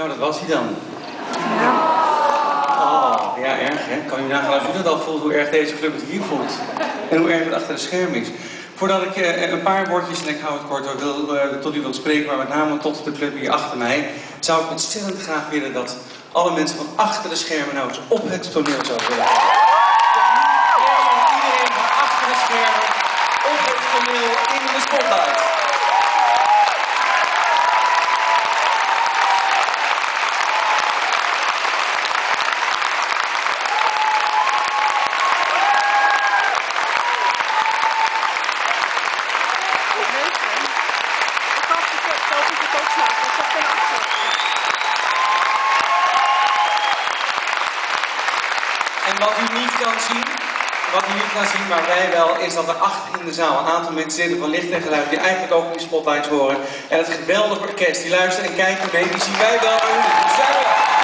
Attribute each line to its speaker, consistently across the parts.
Speaker 1: Nou, dat was hij dan. Oh, ja, erg hè. Kan je nagaan als u dat al voelt, hoe erg deze club het hier voelt. En hoe erg het achter de scherm is. Voordat ik eh, een paar woordjes, en ik hou het kort, hoor, wil, eh, tot u wil spreken, maar met name tot de club hier achter mij, zou ik ontzettend graag willen dat alle mensen van achter de schermen nou eens op het toneel zouden willen. Iedereen van achter de schermen op het toneel in de spotlight. En wat u niet kan zien, wat u niet kan zien, maar wij wel, is dat er achter in de zaal een aantal mensen zitten van licht en geluid die eigenlijk ook in spotlights horen. En het geweldige orkest, die luisteren en kijken mee, die zien wij wel. die zijn we.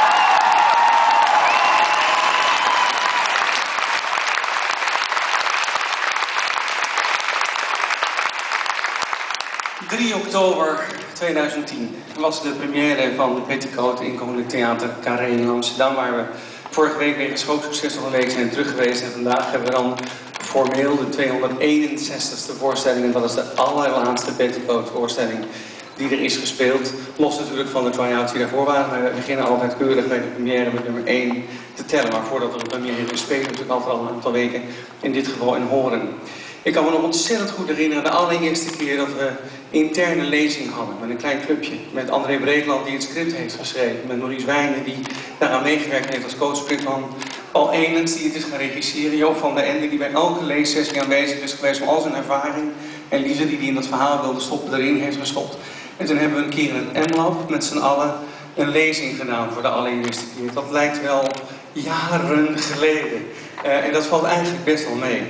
Speaker 1: 3 oktober 2010 was de première van Petticoat in Koninklijk Theater Carré in Amsterdam, waar we vorige week weer groot succesvol week zijn terug geweest. En vandaag hebben we dan formeel de 261ste voorstelling. En dat is de allerlaatste Petticoat voorstelling die er is gespeeld. Los natuurlijk van de try-outs die daarvoor waren. We beginnen altijd keurig bij de première met nummer 1 te tellen. Maar voordat er een première is, spelen natuurlijk altijd al een aantal weken. In dit geval in Horen. Ik kan me nog ontzettend goed herinneren de allereerste keer dat we interne lezing hadden met een klein clubje. Met André Breedland die het script heeft geschreven. Met Maurice Wijnen die daaraan meegewerkt heeft als co-scriptman. Paul Enens die het is gaan regisseren. Joop van der Ende die bij elke leessessie aanwezig is geweest met al zijn ervaring. En Lise die die in dat verhaal wilde stoppen erin heeft gestopt. En toen hebben we een keer in het M-lab met z'n allen een lezing gedaan voor de allereerste keer. Dat lijkt wel jaren geleden. Uh, en dat valt eigenlijk best wel mee.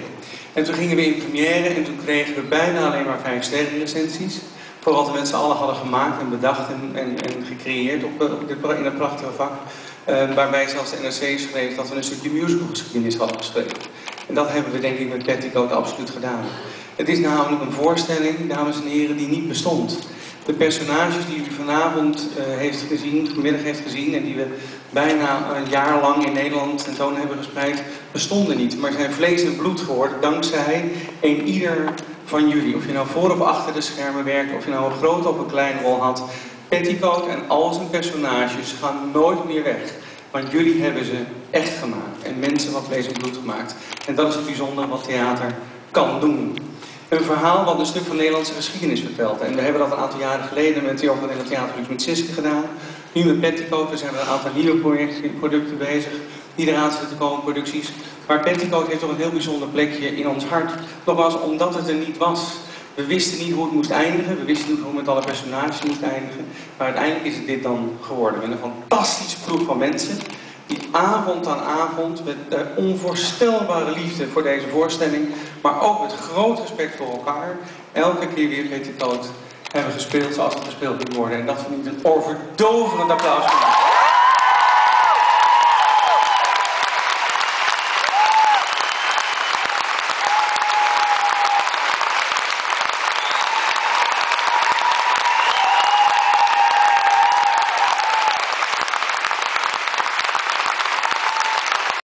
Speaker 1: En toen gingen we in première en toen kregen we bijna alleen maar vijf sterren recensies. We met z'n allen hadden gemaakt en bedacht en, en, gecreëerd op, dit, in dat prachtige vak. Uh, waarbij zelfs de NRC schreef dat we een stukje musicalgeschiedenis hadden geschreven. En dat hebben we denk ik met Petticoat absoluut gedaan. Het is namelijk een voorstelling, dames en heren, die niet bestond. De personages die u vanavond uh, heeft gezien, vanmiddag heeft gezien en die we bijna een jaar lang in Nederland tentoon hebben gespreid, bestonden niet. Maar zijn vlees en bloed geworden dankzij een ieder van jullie. Of je nou voor of achter de schermen werkt, of je nou een grote of een kleine rol had. Petticoat en al zijn personages gaan nooit meer weg. Want jullie hebben ze echt gemaakt. En mensen van vlees en bloed gemaakt. En dat is het bijzondere wat theater kan doen. Een verhaal wat een stuk van Nederlandse geschiedenis vertelt. En we hebben dat een aantal jaren geleden met Theo van Nederland Theater met Siske gedaan. Nu met Petticoat, we zijn met een aantal nieuwe producten bezig. Die eraan zitten te komen, producties. Maar Petticoat heeft toch een heel bijzonder plekje in ons hart. Nogmaals, omdat het er niet was. We wisten niet hoe het moest eindigen. We wisten niet hoe het met alle personages moest eindigen. Maar uiteindelijk is het dit dan geworden. Met een fantastische ploeg van mensen. Die avond aan avond met uh, onvoorstelbare liefde voor deze voorstelling. Maar ook met groot respect voor elkaar. Elke keer weer Petticoat hebben gespeeld zoals het gespeeld moet worden. En dat verdient een overdoverend applaus.